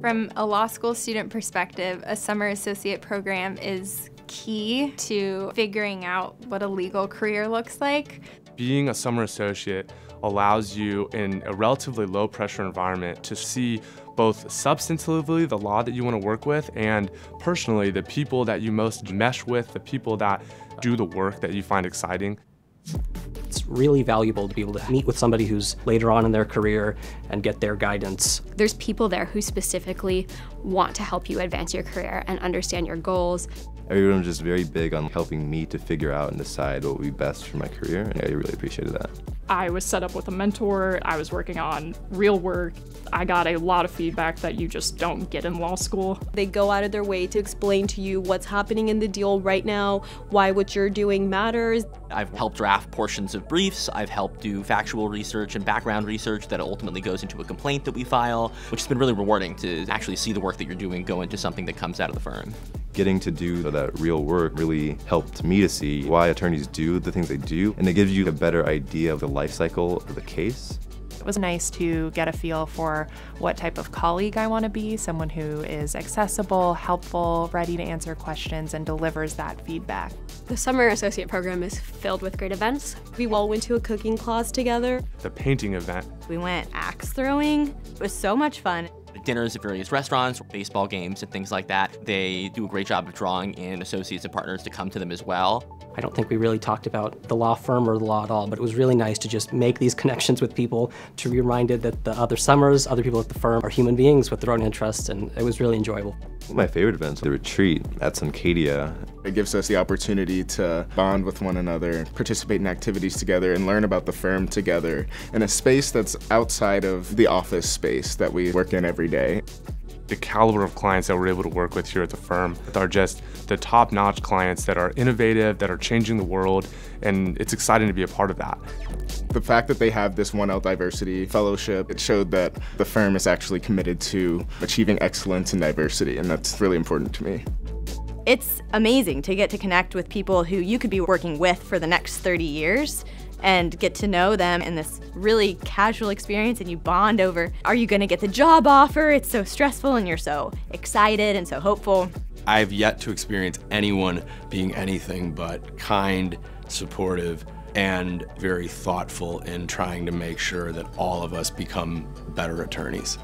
From a law school student perspective, a summer associate program is key to figuring out what a legal career looks like. Being a summer associate allows you in a relatively low pressure environment to see both substantively the law that you want to work with and personally the people that you most mesh with, the people that do the work that you find exciting. It's really valuable to be able to meet with somebody who's later on in their career and get their guidance. There's people there who specifically want to help you advance your career and understand your goals. Everyone was just very big on helping me to figure out and decide what would be best for my career, and I really appreciated that. I was set up with a mentor, I was working on real work. I got a lot of feedback that you just don't get in law school. They go out of their way to explain to you what's happening in the deal right now, why what you're doing matters. I've helped draft portions of briefs, I've helped do factual research and background research that ultimately goes into a complaint that we file, which has been really rewarding to actually see the work that you're doing go into something that comes out of the firm. Getting to do that real work really helped me to see why attorneys do the things they do, and it gives you a better idea of the life cycle of the case. It was nice to get a feel for what type of colleague I want to be someone who is accessible, helpful, ready to answer questions, and delivers that feedback. The Summer Associate Program is filled with great events. We all went to a cooking class together. The painting event. We went axe throwing. It was so much fun dinners at various restaurants, baseball games, and things like that. They do a great job of drawing in associates and partners to come to them as well. I don't think we really talked about the law firm or the law at all, but it was really nice to just make these connections with people, to be reminded that the other summers, other people at the firm are human beings with their own interests, and it was really enjoyable. My favorite events, the retreat at Suncadia. It gives us the opportunity to bond with one another, participate in activities together, and learn about the firm together in a space that's outside of the office space that we work in every day the caliber of clients that we're able to work with here at the firm are just the top-notch clients that are innovative, that are changing the world, and it's exciting to be a part of that. The fact that they have this 1L Diversity Fellowship, it showed that the firm is actually committed to achieving excellence in diversity, and that's really important to me. It's amazing to get to connect with people who you could be working with for the next 30 years and get to know them in this really casual experience and you bond over are you going to get the job offer? It's so stressful and you're so excited and so hopeful. I've yet to experience anyone being anything but kind, supportive, and very thoughtful in trying to make sure that all of us become better attorneys.